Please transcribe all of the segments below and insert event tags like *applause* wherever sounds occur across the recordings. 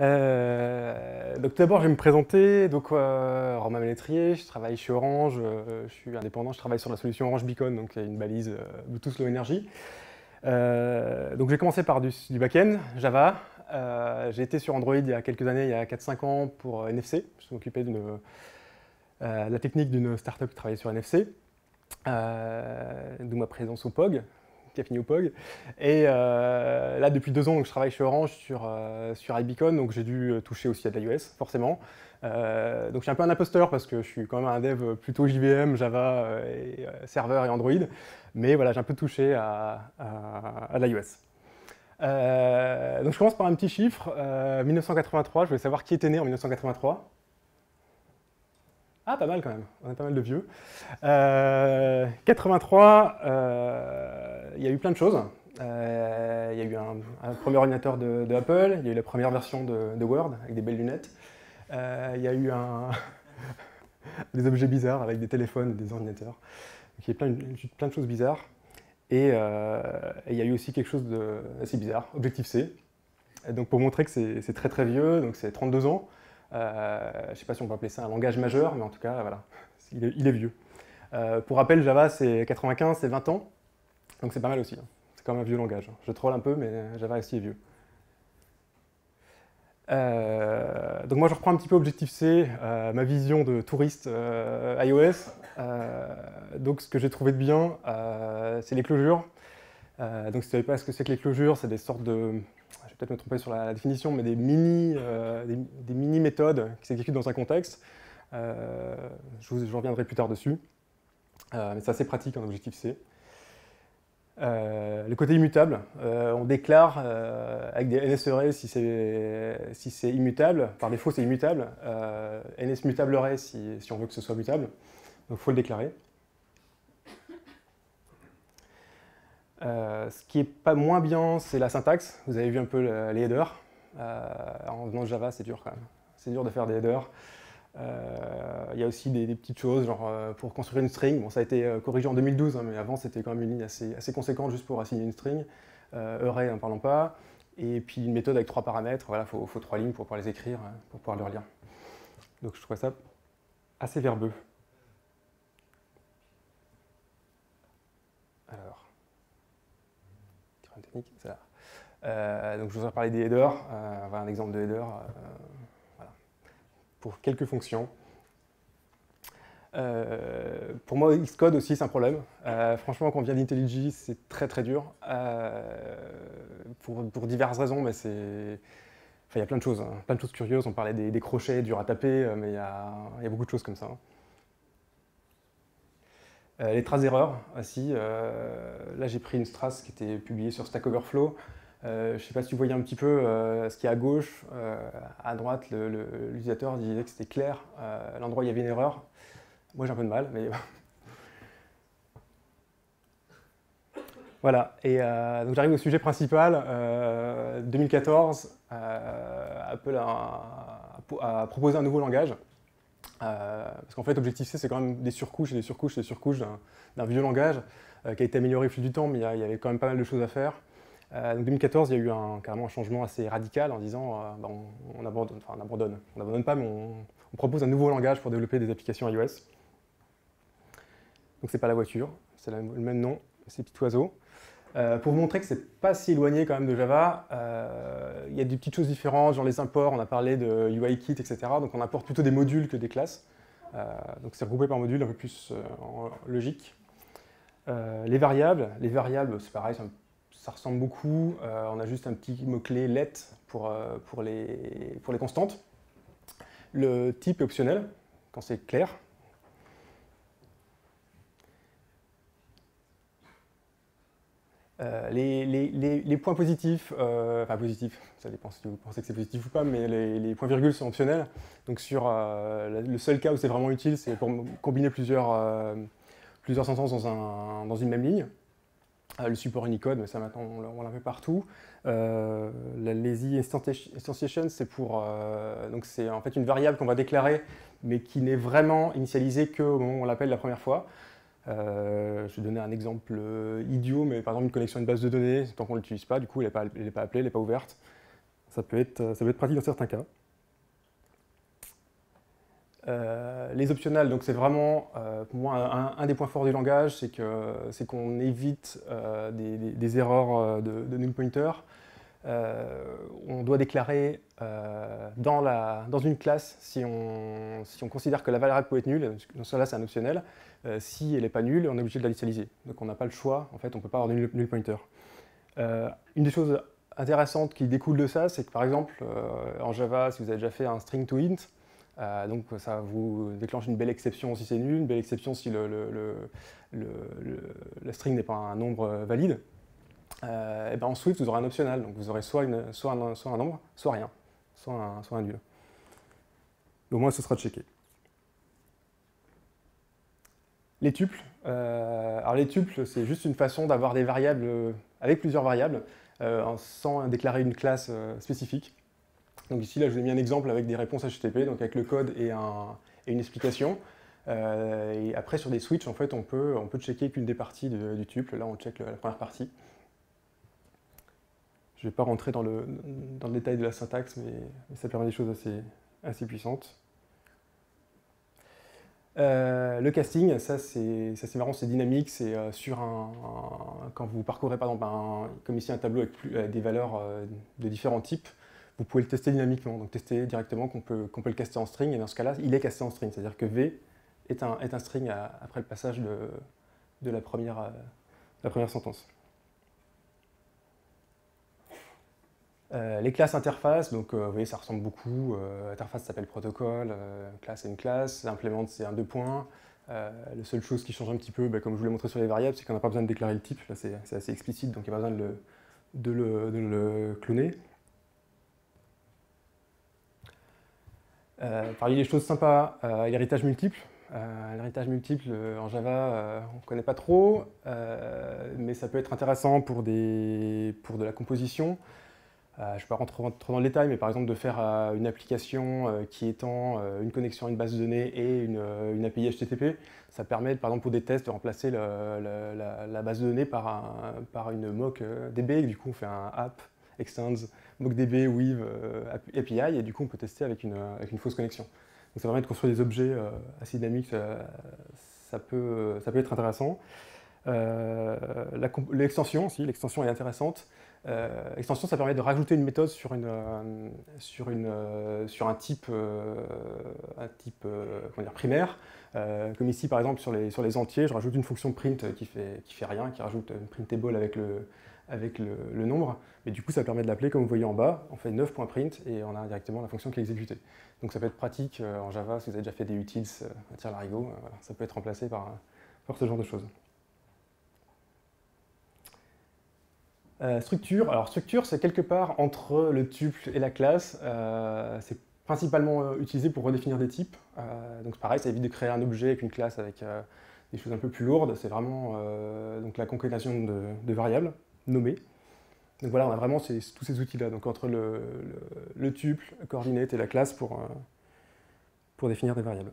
Euh, donc tout d'abord, je vais me présenter. Donc euh, Romain Ménétrier, je travaille chez Orange, euh, je suis indépendant, je travaille sur la solution Orange Beacon, donc une balise Bluetooth Low Energy. Donc j'ai commencé par du, back-end, Java. J'ai été sur Android il y a quelques années, il y a 4-5 ans pour NFC. Je m'occupais de la technique d'une startup qui travaillait sur NFC. D'où ma présence au POG, qui a fini au POG. Et euh, là, depuis deux ans, donc, je travaille chez Orange sur, euh, sur iBeacon, donc j'ai dû toucher aussi à de l'iOS, forcément. Euh, donc je suis un peu un imposteur parce que je suis quand même un dev plutôt JVM, Java, et, serveur et Android. Mais voilà, j'ai un peu touché à, à, à l'iOS. donc je commence par un petit chiffre, 1983, je voulais savoir qui était né en 1983. Ah, pas mal quand même, on a pas mal de vieux. Euh, 83, euh, il y a eu plein de choses. Euh, il y a eu un, premier ordinateur de, Apple, il y a eu la première version de, Word avec des belles lunettes. Euh, il y a eu *laughs* des objets bizarres avec des téléphones et des ordinateurs. Il y a plein, plein de choses bizarres. Et, euh, il y a eu aussi quelque chose d'assez bizarre, Objective-C. Donc pour montrer que c'est très très vieux, donc c'est 32 ans. Je ne sais pas si on peut appeler ça un langage majeur, mais en tout cas, voilà, il est, il est vieux. Pour rappel, Java, c'est 95, c'est 20 ans, donc c'est pas mal aussi. Hein. C'est quand même un vieux langage. Je troll un peu, mais Java aussi est vieux. Euh, donc moi, je reprends un petit peu Objective-C, euh, ma vision de touriste euh, iOS. donc ce que j'ai trouvé de bien, c'est les closures. donc si vous ne savez pas ce que c'est que les closures, c'est des sortes de je vais peut-être me tromper sur la, définition, mais des mini, euh, des, mini méthodes qui s'exécutent dans un contexte. Euh, je, reviendrai plus tard dessus. Euh, mais c'est assez pratique en Objective-C. Le côté immutable, on déclare avec des NSArray si c'est si immutable. Par défaut, c'est immutable. NS mutable si, si on veut que ce soit mutable. Donc il faut le déclarer. Euh, ce qui est pas moins bien, c'est la syntaxe. Vous avez vu un peu le, les headers. Euh, en venant de Java, c'est dur quand même. C'est dur de faire des headers. Euh, il y a aussi des, petites choses, genre pour construire une string. Bon, ça a été corrigé en 2012, hein, mais avant c'était quand même une ligne assez, conséquente juste pour assigner une string. array, n'en parlons pas. Et puis une méthode avec trois paramètres. Voilà, il faut, trois lignes pour pouvoir les écrire, pour pouvoir les relire. Donc je trouve ça assez verbeux. Alors technique. Euh, donc je vous ai parlé des headers, euh, voilà un exemple de header, euh. Pour quelques fonctions. Euh, pour moi, Xcode aussi, c'est un problème. franchement, quand on vient d'IntelliJ, c'est très très dur. Pour, pour, diverses raisons, mais c'est... Enfin, il y a plein de choses, hein, plein de choses curieuses. On parlait des, crochets, dur à taper, mais il y, a, y a beaucoup de choses comme ça. Hein. Euh, les traces d'erreur aussi. Euh, là, j'ai pris une trace qui était publiée sur Stack Overflow. Euh, je ne sais pas si vous voyez un petit peu ce qui est à gauche. à droite, l'utilisateur disait que c'était clair. L'endroit où il y avait une erreur. Moi, j'ai un peu de mal, mais *laughs* Voilà, et euh, donc j'arrive au sujet principal. Euh, 2014, euh, Apple a, proposé un nouveau langage euh, parce qu'en fait, Objective-C, c'est quand même des surcouches et des surcouches et des surcouches d'un vieux langage euh, qui a été amélioré au fil du temps, mais il y, avait quand même pas mal de choses à faire. Euh, donc 2014, il y a eu un, carrément un changement assez radical en disant euh, bah, on, on, abandonne, on abandonne, on n'abandonne pas, mais on, propose un nouveau langage pour développer des applications iOS. Donc c'est pas la voiture, c'est le même nom, c'est Petit Oiseau. Euh, pour vous montrer que c'est pas si éloigné quand même de Java, euh, il y a des petites choses différentes, genre les imports, on a parlé de UIKit, etc. Donc on importe plutôt des modules que des classes. Euh, donc c'est regroupé par module, un peu plus en logique. Les variables, les variables c'est pareil, ça, ça, ressemble beaucoup. Euh, on a juste un petit mot-clé let pour, pour, les, pour les constantes. Le type est optionnel quand c'est clair. Euh, les, les, les, points positifs, euh, enfin positifs, ça dépend si vous pensez que c'est positif ou pas, mais les, points virgules sont optionnels. Donc sur euh, le seul cas où c'est vraiment utile, c'est pour combiner plusieurs, euh, plusieurs sentences dans, un, dans, une même ligne. Euh, le support Unicode, mais ça maintenant on l'a fait partout. la lazy instantiation, c'est pour donc c'est en fait une variable qu'on va déclarer, mais qui n'est vraiment initialisée qu'au moment où on l'appelle la première fois. Euh, je vais donner un exemple euh, idiot, mais par exemple une connexion à une base de données, tant qu'on ne l'utilise pas, du coup elle n'est pas, pas, appelée, elle n'est pas ouverte. Ça peut être, ça peut être pratique dans certains cas. Les optionnels, donc c'est vraiment pour moi un, des points forts du langage, c'est qu'on évite des, erreurs de, null pointer. Euh, on doit déclarer euh, dans, la, dans, une classe, si on, si on, considère que la valeur peut être nulle, dans ce cas-là c'est un optionnel, euh, si elle n'est pas nulle, on est obligé de la. Donc on n'a pas le choix, en fait on ne peut pas avoir de null, pointer. une des choses intéressantes qui découle de ça, c'est que par exemple en Java, si vous avez déjà fait un string to int, donc ça vous déclenche une belle exception si c'est nul, une belle exception si le, string n'est pas un nombre valide. Euh, et ben en Swift, vous aurez un optionnel. Donc vous aurez soit, un, nombre, soit rien, soit un, soit nul. Au moins, ce sera checké. Les tuples. Euh, alors les tuples, c'est juste une façon d'avoir des variables euh, avec plusieurs variables sans déclarer une classe spécifique. Donc ici, là, je vous ai mis un exemple avec des réponses HTTP, donc avec le code et, un, une explication. et après, sur des switches, en fait, on peut, on peut checker qu'une des parties du tuple. Là, on check la première partie. Je ne vais pas rentrer dans le, dans le, détail de la syntaxe, mais, ça permet des choses assez, assez puissantes. Euh, le casting, ça c'est marrant, c'est dynamique, c'est euh, sur un, quand vous parcourez par exemple comme ici un tableau avec, des valeurs euh, de différents types, vous pouvez le tester dynamiquement, donc tester directement qu'on peut, peut le caster en string, et dans ce cas-là, il est casté en string, c'est-à-dire que V est un, est un string après le passage de, de la, première, la première sentence. Euh, les classes interface, donc euh, vous voyez, ça ressemble beaucoup. Euh, interface s'appelle protocole, classe c'est une classe, implémente c'est un deux points. la seule chose qui change un petit peu, bah, comme je vous l'ai montré sur les variables, c'est qu'on n'a pas besoin de déclarer le type. Là, c'est assez explicite, donc il n'y a pas besoin de le, cloner. Parmi les choses sympas, l'héritage multiple. L'héritage multiple en Java, on ne connaît pas trop, mais ça peut être intéressant pour, des, pour de la composition. Euh, je ne vais pas rentrer trop dans le détail, mais par exemple de faire euh, une application euh, qui étend une connexion à une base de données et une, API HTTP, ça permet par exemple pour des tests de remplacer la, base de données par, par une mock DB, du coup on fait un app extends mockdb with API et du coup on peut tester avec une, avec une fausse connexion. Donc ça permet de construire des objets assez dynamiques, ça, peut, être intéressant. l'extension aussi, l'extension est intéressante. Euh, extension, ça permet de rajouter une méthode sur, euh, euh, un type, primaire. comme ici, par exemple, sur les, entiers, je rajoute une fonction print qui fait, fait rien, qui rajoute une printable avec le, nombre. Mais du coup, ça permet de l'appeler comme vous voyez en bas. On fait 9.print et on a directement la fonction qui est exécutée. Donc ça peut être pratique en Java si vous avez déjà fait des utils à tir larigot. ça peut être remplacé par, ce genre de choses. Euh, structure, alors structure c'est quelque part entre le tuple et la classe. Euh, c'est principalement euh, utilisé pour redéfinir des types. donc pareil, ça évite de créer un objet avec une classe avec des choses un peu plus lourdes. C'est vraiment donc la concaténation de, variables nommées. Donc voilà, on a vraiment tous ces outils-là, donc entre le, le, tuple, coordinate et la classe pour, pour définir des variables.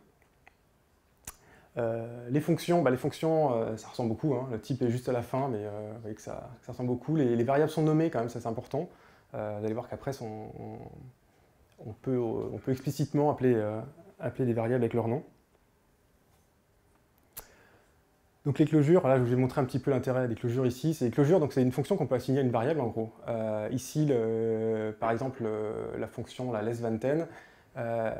Euh, les fonctions, bah, les fonctions euh, ça ressemble beaucoup. Hein. Le type est juste à la fin, mais euh, vous voyez que ça, ressemble beaucoup. Les, variables sont nommées quand même, ça c'est important. vous allez voir qu'après, on, peut, on peut explicitement appeler, appeler les variables avec leur nom. Donc les closures, là je vous ai montré un petit peu l'intérêt des closures ici. C'est donc c'est une fonction qu'on peut assigner à une variable en gros. ici, par exemple, la fonction la less 10, euh,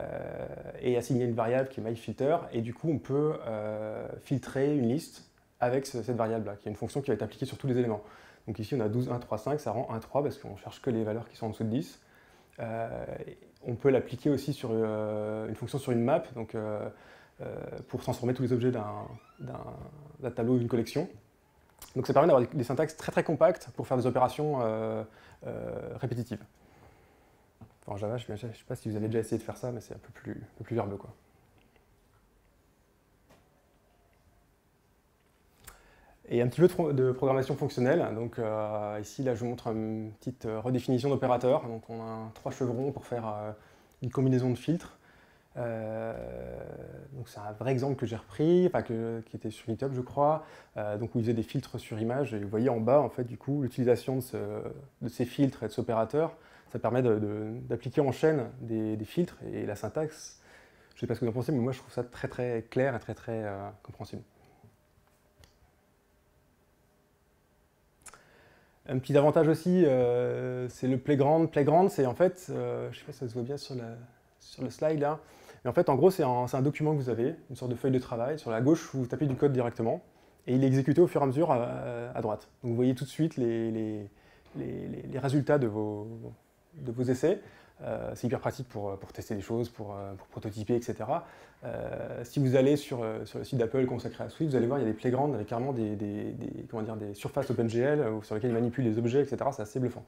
et assigner une variable qui est myFilter, et du coup on peut euh, filtrer une liste avec cette variable-là, qui est une fonction qui va être appliquée sur tous les éléments. Donc ici on a 12, 1, 3, 5, ça rend 1, 3 parce qu'on cherche que les valeurs qui sont en dessous de 10. Euh, on peut l'appliquer aussi sur une fonction sur une map, donc pour transformer tous les objets d'un tableau ou d'une collection. Donc ça permet d'avoir des, syntaxes très très compactes pour faire des opérations répétitives en Java, je ne sais pas si vous avez déjà essayé de faire ça, mais c'est un peu plus, un peu plus verbeux. Quoi. Et un petit peu de, programmation fonctionnelle. Donc euh, ici, là, je vous montre une petite euh, redéfinition d'opérateur. Donc on a trois chevrons pour faire euh, une combinaison de filtres. Donc c'est un vrai exemple que j'ai repris, enfin qui était sur GitHub, je crois. donc où il faisait des filtres sur image. Et vous voyez en bas, en fait, du coup, l'utilisation de, ces filtres et de cet opérateur ça permet d'appliquer en chaîne des, filtres et la syntaxe. Je ne sais pas ce que vous en pensez, mais moi je trouve ça très très clair et très très compréhensible. Un petit avantage aussi, c'est le playground. Playground, c'est en fait, je ne sais pas si ça se voit bien sur, sur le slide là, en fait, en gros, c'est un, document que vous avez, une sorte de feuille de travail. Sur la gauche, vous tapez du code directement et il est exécuté au fur et à mesure à, droite. Donc vous voyez tout de suite les, résultats de vos, essais. Euh, c'est hyper pratique pour, tester des choses, pour, prototyper, etc. Euh, si vous allez sur, le site d'Apple consacré à Swift, vous allez voir, il y a des playgrounds avec carrément des, dire, des surfaces OpenGL sur lesquelles ils manipulent les objets, etc. C'est assez bluffant.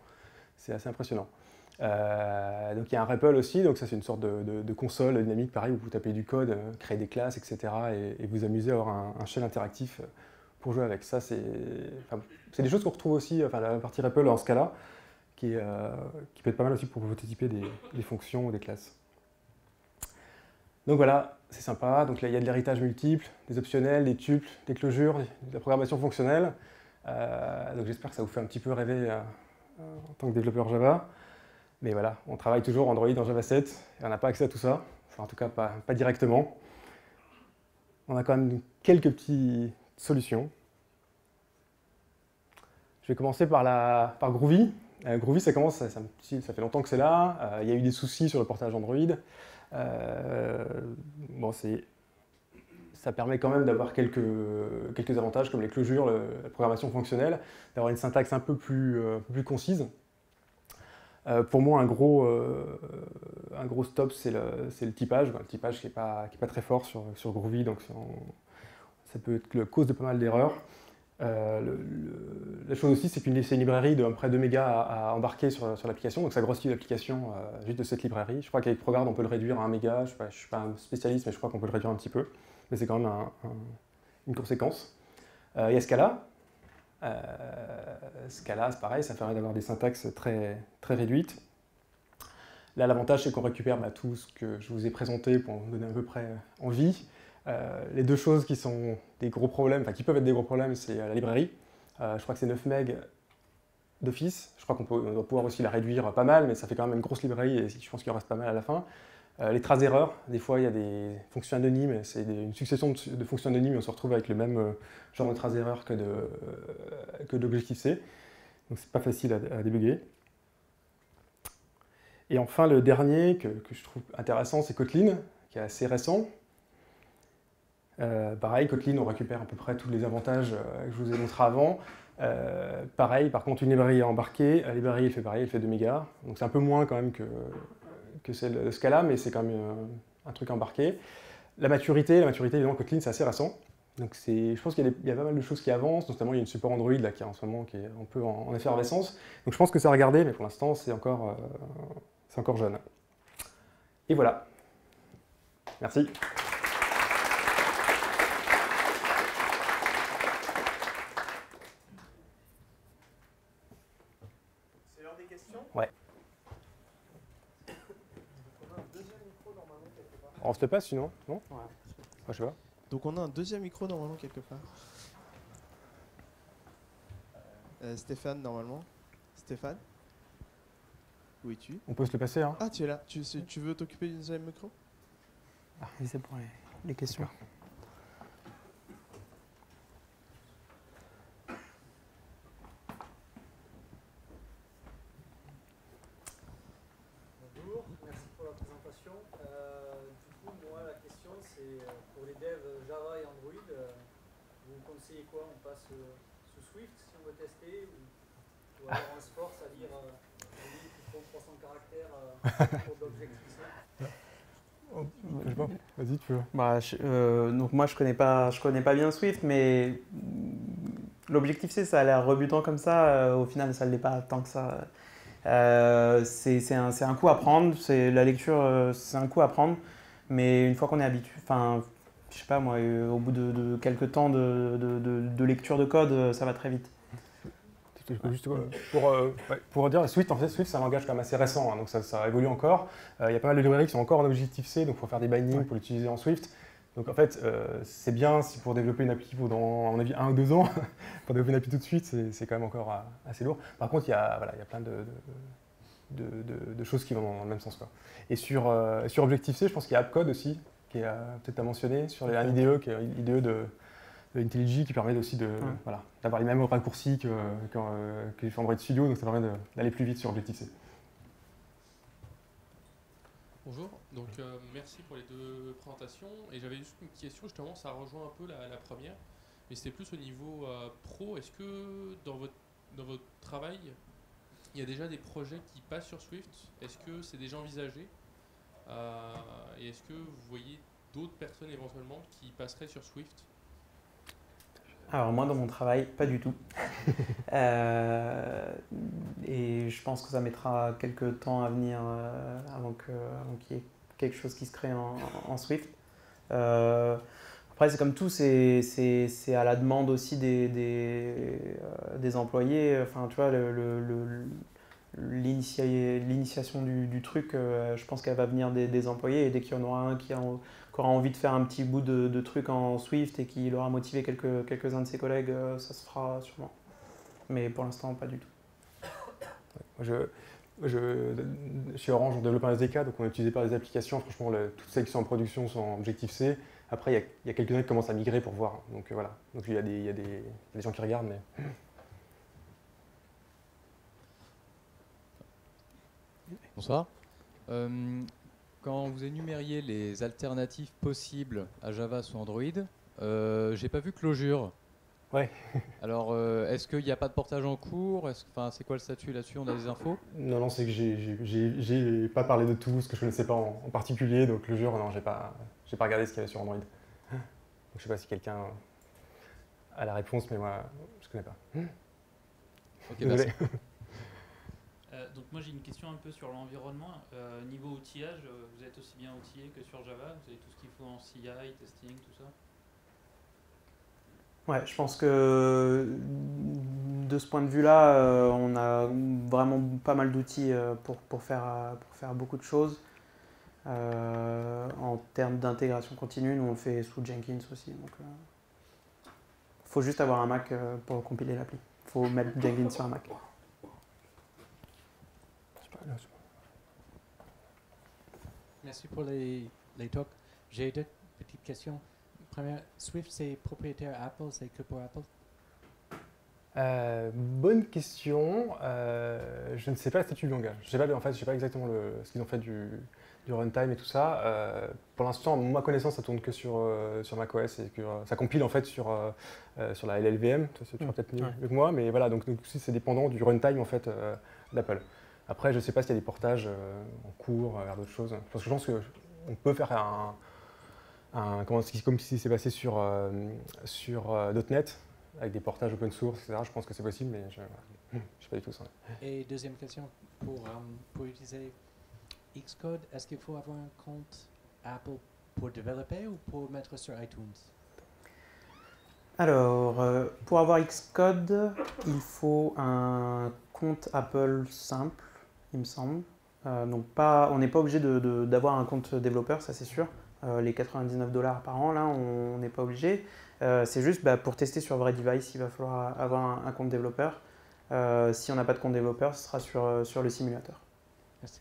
C'est assez impressionnant. Euh, donc il y a un REPL aussi, donc ça c'est une sorte de, console dynamique, pareil, où vous tapez du code, euh, créez des classes, etc. et, vous amusez à avoir un, shell interactif euh, pour jouer avec. Ça c'est des choses qu'on retrouve aussi, enfin la partie REPL en Scala, qui, qui, peut être pas mal aussi pour prototyper des, des fonctions ou des classes. Donc voilà, c'est sympa. Donc là, il y a de l'héritage multiple, des optionnels, des tuples, des closures, de la programmation fonctionnelle. donc j'espère que ça vous fait un petit peu rêver en tant que développeur Java. Mais voilà, on travaille toujours Android en Java 7 et on n'a pas accès à tout ça, enfin en tout cas pas, directement. On a quand même quelques petites solutions. Je vais commencer par, la, par Groovy. Euh, Groovy, ça commence, ça, fait longtemps que c'est là. Euh, il y a eu des soucis sur le portage Android. Euh, bon, ça permet quand même d'avoir quelques, avantages comme les closures, la programmation fonctionnelle, d'avoir une syntaxe un peu plus concise. Euh, pour moi, un gros, euh, un gros stop, c'est le, le, typage. Le typage qui n'est pas, pas, très fort sur, sur Groovy, donc ça peut être la cause de pas mal d'erreurs. Euh, la chose aussi, c'est qu'une une librairie de près de 2 mégas à, embarquer sur, sur l'application, donc ça grossit l'application juste de cette librairie. Je crois qu'avec ProGuard, on peut le réduire à 1 méga. Je ne suis, pas un spécialiste, mais je crois qu'on peut le réduire un petit peu. Mais c'est quand même une conséquence. il y a Scala, euh, Scala, c'est pareil, ça permet d'avoir des syntaxes très, réduites. Là, l'avantage, c'est qu'on récupère bah, tout ce que je vous ai présenté pour vous donner à peu près envie. Euh, les deux choses qui sont des gros problèmes, qui peuvent être des gros problèmes, c'est euh, la librairie. je crois que c'est 9 MB d'office. Je crois qu'on doit pouvoir aussi la réduire pas mal, mais ça fait quand même une grosse librairie et je pense qu'il en reste pas mal à la fin. Euh, les traces d'erreur, des fois il y a des fonctions anonymes, c'est une succession de, fonctions anonymes et on se retrouve avec le même euh, genre de traces d'erreur que euh, l'objectif C. Donc c'est pas facile à, débugger. Et enfin le dernier que, je trouve intéressant c'est Kotlin, qui est assez récent. pareil, Kotlin, on récupère à peu près tous les avantages que je vous ai montrés avant. pareil, par contre, une librairie embarquée, la librairie elle fait pareil, elle fait 2 mégas, donc c'est un peu moins quand même que, que c'est le Scala, mais c'est quand même euh, un, truc embarqué. La maturité, la maturité, évidemment, Kotlin, c'est assez récent. Donc je pense qu'il y, a pas mal de choses qui avancent, notamment il y a une support Android là, qui est en ce moment qui est un peu en, effervescence. Donc je pense que c'est à regarder, mais pour l'instant c'est encore, euh, encore jeune. Et voilà. Merci. On se le passe sinon Non Ouais. je sais pas. Donc on a un deuxième micro normalement quelque part. Euh, Stéphane normalement. Stéphane Où es-tu? On peut se le passer hein Ah tu es là. Tu, tu veux t'occuper du deuxième micro? Ah c'est pour les questions. Veux. Bah, euh, donc moi, je connais pas, je connais pas bien Swift, mais l'objectif C, ça a l'air rebutant comme ça. Euh, au final, ça ne l'est pas tant que ça. Euh, c'est un, un, coup à prendre. C'est la lecture, c'est un coup à prendre. Mais une fois qu'on est habitué, enfin, je sais pas moi, au bout de, quelques temps de, de, lecture de code, ça va très vite. Juste pour, euh, pour dire, Swift, en fait, Swift, c'est un langage quand même assez récent, hein, donc ça, ça, évolue encore. Euh, il y a pas mal de librairies qui sont encore en objectif C, donc il faut faire des bindings pour l'utiliser en Swift. Donc en fait, euh, c'est bien si pour développer une appli pendant, à mon avis, un ou deux ans, *laughs* pour développer une appli tout de suite, c'est quand même encore assez lourd. Par contre, il y a, voilà, il y a plein de, de, de- de choses qui vont dans le même sens. Quoi. Et sur, euh, sur Objective-C, je pense qu'il y a AppCode aussi, qui est euh, peut-être à mentionner, sur les, un IDE, qui est l'IDE de, de IntelliJ, qui permet aussi de, voilà, d'avoir les mêmes raccourcis que, que, euh, que Android Studio, donc ça permet d'aller plus vite sur Objective-C. Bonjour, donc euh, merci pour les deux présentations. Et j'avais juste une question, justement, ça rejoint un peu la, la première, mais c'était plus au niveau euh, pro. Est-ce que dans votre, dans votre travail, il y a déjà des projets qui passent sur Swift? Est-ce que c'est déjà envisagé? Euh, Et est-ce que vous voyez d'autres personnes éventuellement qui passeraient sur Swift? Alors moi dans mon travail, pas du tout. *laughs* Euh, et je pense que ça mettra quelques temps à venir euh, avant qu'il y ait quelque chose qui se crée en, en Swift. Euh, après c'est comme tout, c'est- à la demande aussi des, des, des employés. Enfin tu vois, le- le- le- l'initiation du, du truc, je pense qu'elle va venir des, des employés et dès qu'il y en aura un qui a qui aura envie de faire un petit bout de, de truc en Swift et qui aura motivé quelques, quelques-uns de ses collègues, euh, ça se fera sûrement. Mais pour l'instant, pas du tout. *coughs* Je, je, chez Orange, on développe un SDK, donc on est utilisé par des applications. Franchement, le- toutes celles qui sont en production sont en Objective-C. Après, il y a, il y a quelques-uns qui commencent à migrer pour voir. Donc euh, voilà. Donc il y, a des, il, y a des, il y a des gens qui regardent, mais Bonsoir. Euh, quand vous énumériez les alternatives possibles à Java sous Android, euh, j'ai pas vu Clojure. Ouais. *laughs* Alors, euh, est-ce qu'il n'y a pas de portage en cours? Enfin, c'est quoi le statut là-dessus? On a des infos? Non, non, c'est que j'ai- pas parlé de tout ce que je ne connaissais pas en, en particulier. Donc jour, non, j'ai pas, j'ai pas regardé ce qu'il y avait sur Android. Donc je sais pas si quelqu'un a la réponse, mais moi, je connais pas. Ok, Désolé. merci. *laughs* Euh, donc moi j'ai une question un peu sur l'environnement. Euh, niveau outillage, euh, vous êtes aussi bien outillé que sur Java? Vous avez tout ce qu'il faut en CI, testing, tout ça? Ouais, je pense que de ce point de vue-là, on a vraiment pas mal d'outils pour, pour, faire, pour faire beaucoup de choses. En termes d'intégration continue, nous on le fait sous Jenkins aussi. Donc, faut juste avoir un Mac pour compiler l'appli. Faut mettre Jenkins sur un Mac. Merci pour les, les talks. J'ai deux petites questions. Première, Swift, c'est propriétaire Apple, c'est que pour Apple? Euh, bonne question. Euh, je ne sais pas le statut du langage. Je sais pas, en fait, je sais pas exactement le- ce qu'ils ont fait du, du runtime et tout ça. Euh, pour l'instant, à ma connaissance, ça tourne que sur, euh, sur macOS et que euh, ça compile en fait sur, sur la LLVM. Tu Mm. vois peut-être mieux, Ouais. que moi, mais voilà. Donc, c'est dépendant du runtime en fait euh, d'Apple. Après, je ne sais pas s'il y a des portages euh, en cours euh, vers d'autres choses. Parce que je pense qu'on peut faire un, comment, comme ce qui s'est passé sur, euh, sur euh, .NET avec des portages open source, etc. Je pense que c'est possible, mais je ne *laughs* sais pas du tout ça. Et deuxième question, pour, pour utiliser Xcode, est-ce qu'il faut avoir un compte Apple pour développer ou pour mettre sur iTunes? Alors, euh, pour avoir Xcode, il faut un compte Apple simple, il me semble. Euh, donc pas, on n'est pas obligé de- de- d'avoir un compte développeur, ça c'est sûr. Euh, les 99 dollars par an, là, on n'est pas obligé. Euh, c'est juste bah, pour tester sur vrai device, il va falloir avoir un, un compte développeur. Euh, si on n'a pas de compte développeur, ce sera sur, sur le simulateur. Merci.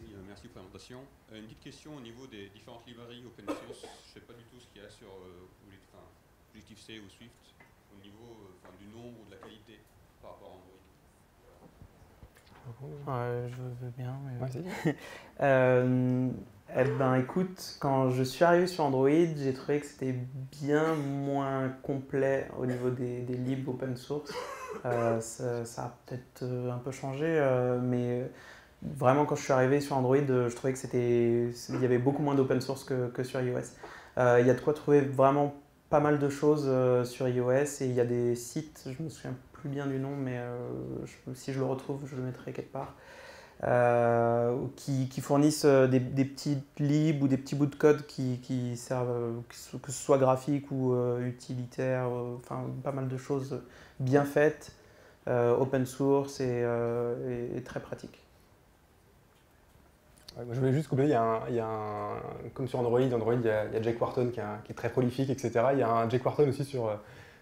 Oui, merci pour la présentation. Une petite question au niveau des différentes librairies open source. Je ne sais pas du tout ce qu'il y a sur euh, Objective-C ou Swift au niveau euh, enfin, du nombre ou de la qualité par rapport à Android. Ouais, je veux bien. mais- Ouais, *laughs* Euh, eh ben écoute, quand je suis arrivé sur Android, j'ai trouvé que c'était bien moins complet au niveau des, des libres open source. Euh, ça, ça a peut-être euh, un peu changé, euh, mais vraiment quand je suis arrivé sur Android, je trouvais que c'était, il y avait beaucoup moins d'open source que, que sur iOS. Euh, il y a de quoi trouver vraiment pas mal de choses euh, sur iOS et il y a des sites, je me souviens plus bien du nom, mais euh, si je le retrouve, je le mettrai quelque part euh, qui, qui fournissent des, des petits libres ou des petits bouts de code qui, qui servent, que ce soit graphique ou utilitaire, enfin pas mal de choses bien faites, open source et- et très pratiques. Ouais, moi, je voulais juste couper, il y a un, il y a un- comme sur Android, Android, il y a, il y a Jake Wharton qui, est un- qui est très prolifique, etc. Il y a un Jake Wharton aussi sur,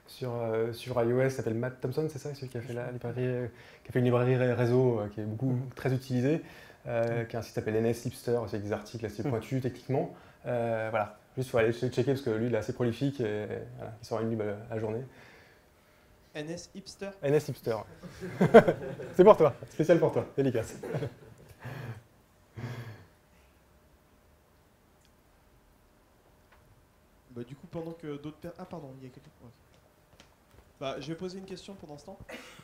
sur, euh, sur iOS, qui s'appelle Matt Thompson, c'est ça, celui qui a fait la librairie, qui a fait une librairie ré- réseau euh, qui est beaucoup très utilisée, euh, qui a un site qui s'appelle NS Hipster, aussi avec des articles assez Mm. pointus techniquement. Euh, voilà, juste faut aller checker parce que lui il est assez prolifique et voilà, il sort une libre à la journée. NS Hipster? NS Hipster. *laughs* c'est pour toi, spécial pour toi, dédicace. *laughs* Bah, du coup, pendant que d'autres personnes. Ah, pardon, il y a quelqu'un. Bah, je vais poser une question pendant ce temps.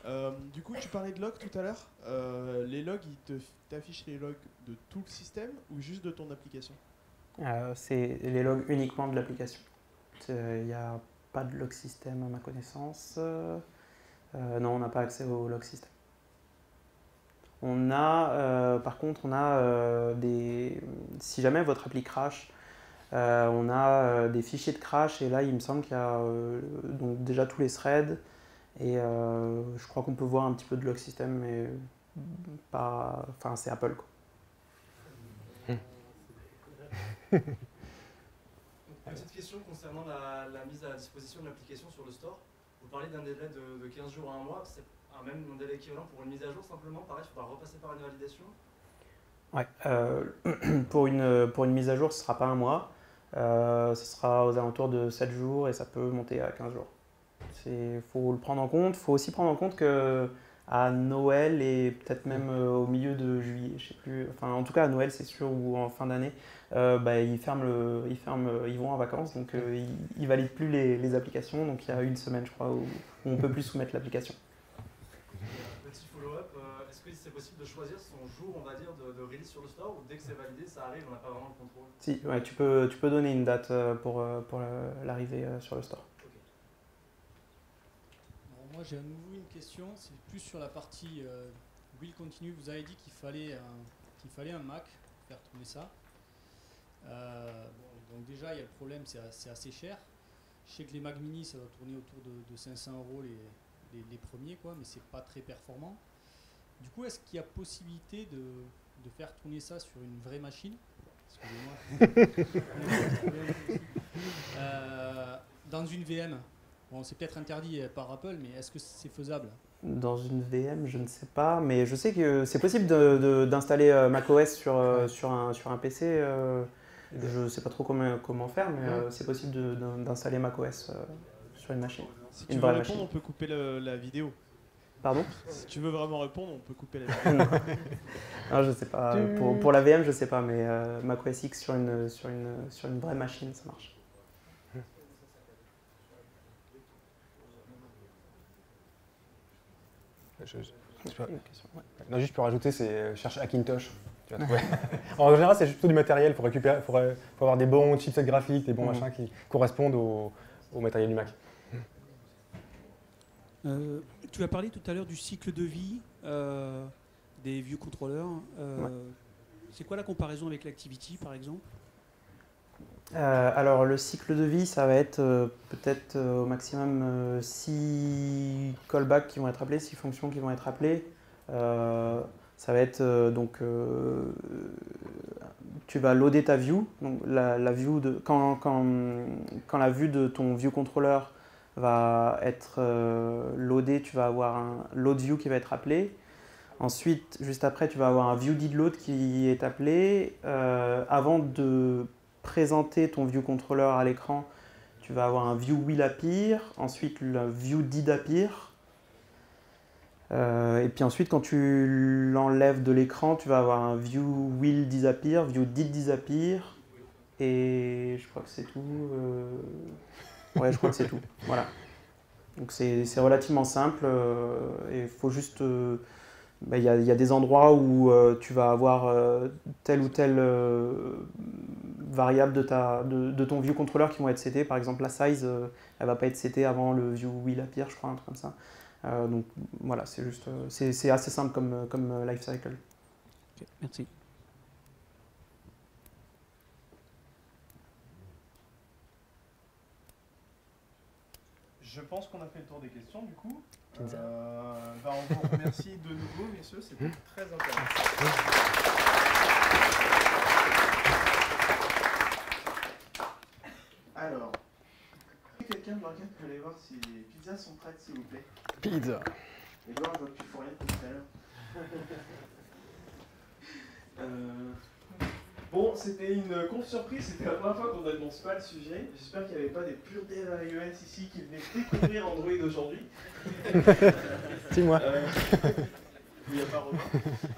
Euh, du coup, tu parlais de logs tout à l'heure. Euh, les logs, ils t'affichent les logs de tout le système ou juste de ton application? Euh, c'est les logs uniquement de l'application. Il n'y a pas de log system à ma connaissance. Non, on n'a pas accès au log system. On a, par contre, on a des. Si jamais votre appli crash, euh, on a euh, des fichiers de crash et là, il me semble qu'il y a euh, donc déjà tous les threads et euh, je crois qu'on peut voir un petit peu de log system, mais pas. Enfin, c'est Apple quoi. *laughs* Petite question concernant la, la mise à disposition de l'application sur le store. Vous parlez d'un délai de, de 15 jours à un mois. C'est un même un délai équivalent pour une mise à jour simplement. Pareil, il faudra repasser par une validation. Ouais, euh, *clears throat* pour, une, pour une mise à jour, ce ne sera pas un mois. Euh, ce sera aux alentours de 7 jours et ça peut monter à 15 jours. Il faut le prendre en compte. Il faut aussi prendre en compte que à Noël et peut-être même euh, au milieu de juillet, je sais plus, enfin en tout cas à Noël c'est sûr ou en fin d'année, euh, bah, ils, ferment ils, ferment, ils vont en vacances donc ils, ils valident plus les, les applications. Donc il y a une semaine je crois où, où on peut plus soumettre l'application. Petit follow-up, euh, est-ce que c'est possible de choisir son jour, on va dire, de, de release sur le store ou dès que c'est validé, ça arrive, on n'a pas vraiment le contrôle Si, ouais, tu, peux, tu peux donner une date euh, pour, euh, pour l'arrivée euh, sur le store. Bon, moi j'ai à nouveau une question, c'est plus sur la partie euh, build continue. Vous avez dit qu'il fallait, un, qu'il fallait un Mac pour faire tourner ça. Euh, bon, donc déjà il y a le problème, c'est, c'est assez cher. Je sais que les Mac mini ça va tourner autour de, de 500 euros les, les, les premiers, quoi, mais c'est pas très performant. Du coup, est-ce qu'il y a possibilité de, de faire tourner ça sur une vraie machine? Excusez-moi. *laughs* Euh, dans une VM Bon, c'est peut-être interdit euh, par Apple, mais est-ce que c'est faisable? Dans une VM, je ne sais pas, mais je sais que c'est possible d'installer euh, macOS sur, sur, un, sur un PC. euh, je ne sais pas trop comment, comment faire, mais c'est possible d'installer macOS euh, sur une machine. Si Une tu veux répondre, machine. on peut couper le- la vidéo. Pardon Si tu veux vraiment répondre, on peut couper la *laughs* vidéo. Non, je sais pas. Pour, pour la VM, je sais pas, mais euh, macOS X sur une, sur, une, sur une vraie machine, ça marche. Je- ouais. Non, juste pour rajouter, c'est euh, cherche Hackintosh. Tu vas *laughs* trouver. en général, c'est plutôt du matériel pour récupérer, pour, euh, pour avoir des bons chipsets graphiques, des bons Mhm. machins qui correspondent au, au matériel du Mac. Euh, tu as parlé tout à l'heure du cycle de vie euh, des vieux contrôleurs. Euh, Ouais. C'est quoi la comparaison avec l'Activity, par exemple? Euh, alors, le cycle de vie, ça va être euh, peut-être euh, au maximum 6 callbacks qui vont être appelés, 6 fonctions qui vont être appelées. Ça va être donc. tu vas loader ta view. Donc, la, la view de, quand, quand, quand la vue de ton view controller va être euh, loadée, tu vas avoir un load view qui va être appelé. Ensuite, juste après, tu vas avoir un view did load qui est appelé. Euh, avant de présenter ton view controller à l'écran, tu vas avoir un view will appear, ensuite le view did appear. Euh, et puis ensuite, quand tu l'enlèves de l'écran, tu vas avoir un view will disappear, view did disappear. Et je crois que c'est tout. Euh, Ouais, je crois que c'est tout. Voilà. Donc c'est relativement simple euh, il faut juste. euh, bah, Il y, y a des endroits où euh, tu vas avoir euh, telle ou telle euh, variable de, ta, de, de ton view controller qui vont être setées. Par exemple, la size, euh, elle va pas être setée avant le view will appear, je crois, un truc comme ça. Euh, donc voilà, c'est juste, euh, c'est assez simple comme, euh, comme euh, life cycle. Merci. Je pense qu'on a fait le tour des questions du coup. Euh, bah, on vous remercie de nouveau, messieurs, c'était très intéressant. Alors, quelqu'un de l'arcade peut aller voir si Pizza. Edouard, je vois que tu fais rien tout à l'heure. *laughs* Euh, Bon, c'était une conf surprise, c'était la première fois qu'on n'annonce pas le sujet. J'espère qu'il n'y avait pas des purs devs à iOS ici qui venaient découvrir Android aujourd'hui. *laughs* Si, moi. Euh, Il n'y a pas.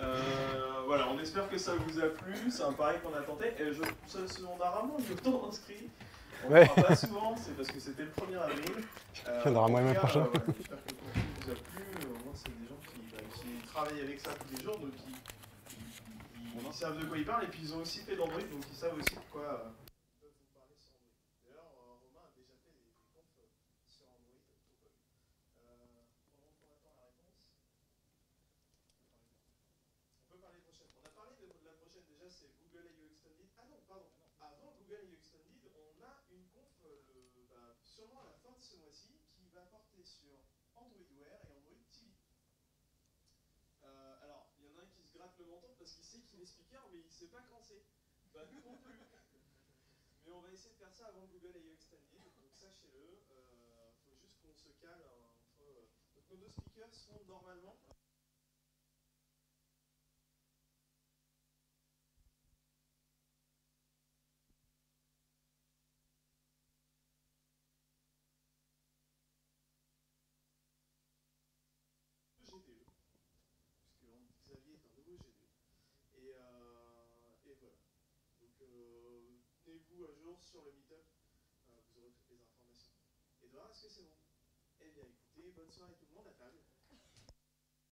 Euh, voilà, on espère que ça vous a plu, c'est un pari qu'on a tenté. Et je, ça, ça- on a rarement eu autant d'inscrits. On ne Ouais. pas souvent, c'est parce que c'était le 1er avril. Euh, *laughs* Il y en aura en moins tout le mois cas, prochain. euh, voilà, J'espère que le contenu vous a plu. Au moins, c'est des gens qui, bah, qui travaillent avec ça tous les jours, donc qui, qui- qui savent de quoi ils parlent. Et puis ils ont aussi fait d'Android, donc ils savent aussi de quoi ils. Ah non, pardon. Avant Google I.O. Extended, on a une conf euh, bah, sûrement à la fin de ce mois-ci qui va porter sur Android Wear et Android TV. Euh, alors, il y en a un parce qu'il sait qu'il est speaker, mais il sait pas quand c'est. Bah, nous non plus. Mais on va essayer de faire ça avant Google I.O. Extended, donc sachez-le. Il faut juste qu'on se cale entre. euh, Donc, nos deux speakers seront normalement. GDE, puisque Xavier est un nouveau GDE. Et, euh, et voilà. Donc, euh, tenez-vous à jour sur le meetup, euh, vous aurez toutes les informations. Edouard, est-ce que c'est bon? Eh bien, écoutez, bonne soirée tout le monde, à table.